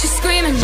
She's screaming,